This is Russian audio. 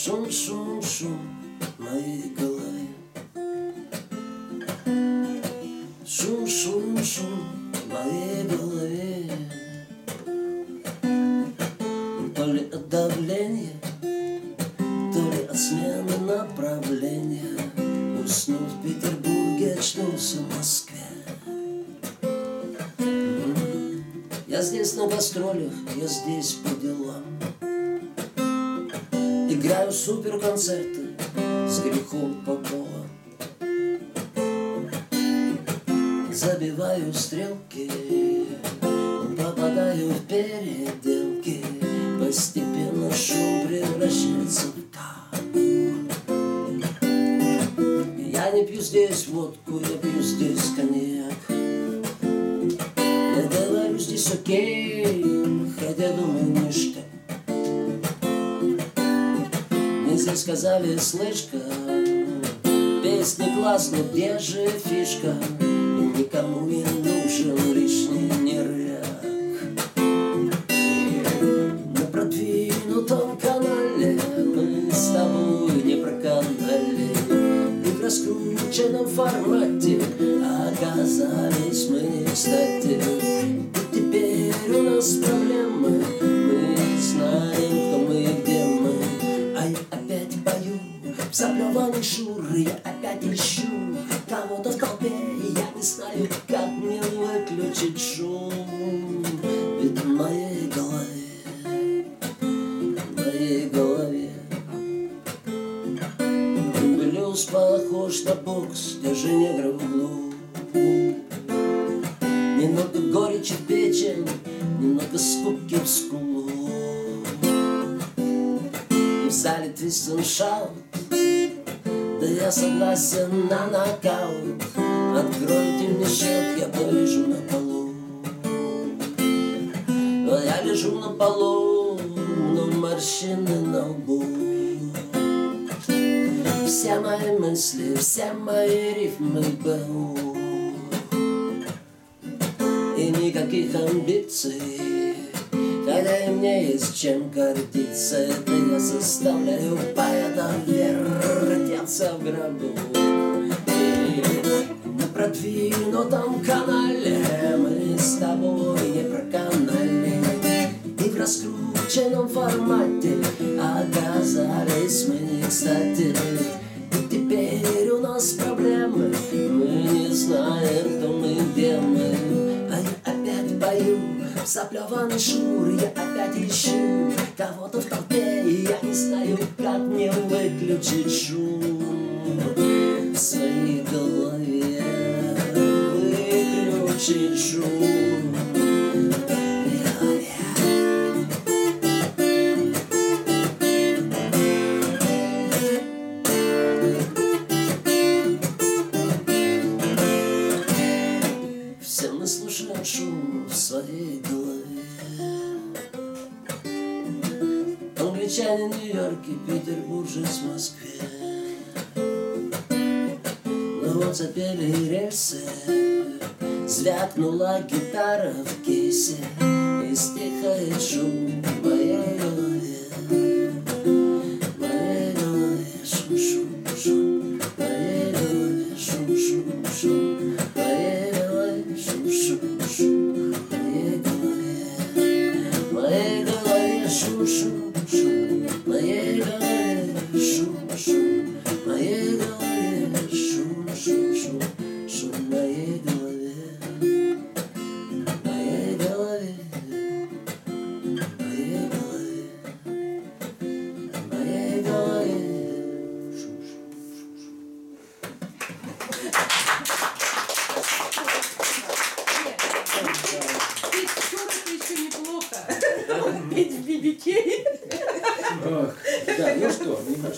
Шум, шум, шум в моей голове. Шум, шум, шум в моей голове. То ли от давления, то ли от смены направления. Уснул в Петербурге, очнулся в Москве. Я здесь на гастролях, я здесь по делам Играю суперконцерты с грехом пополам Забиваю стрелки, попадаю в переделки. Постепенно шум превращается в кайф Я не пью здесь водку, я пью здесь коньяк. Я говорю здесь окей, хотя думаю ништяк Здесь сказали, слышка, песни классно, где же фишка? И никому не нужен лишний нервяк. На продвинутом канале мы с тобой не проканали. И в раскрученном формате оказались мы не кстати. И теперь у нас проблемы, пою в заплеванный шур, я опять ищу кого-то в толпе, и я не знаю, как мне выключить шум. Ведь в моей голове, в моей голове Блюз похож на бокс, где же негры в углу. Немного горечи в печень, немного скуки в скулу. В зале твист shout Да я согласен на нокаут. Откройте мне счет, я полежу на полу. Я лежу на полу, но морщины на лбу. Все мои мысли, все мои рифмы БУ. И никаких амбиций мне есть чем гордиться. Это я заставляю поэта вертеться в гробу. На продвинутом канале Мы с тобой не проканали И в раскрученном формате Оказались мы не кстати. И теперь у нас проблемы Мы не знаем, заплеванный шнур Я опять ищу кого-то в толпе И я не знаю, как мне выключить шум Англичане Нью-Йорке, Петербуржец в Москве Ну вот запели рельсы Звякнула гитара в кейсе И стихает шум в моей голове В моей детей. Ну что, не хочу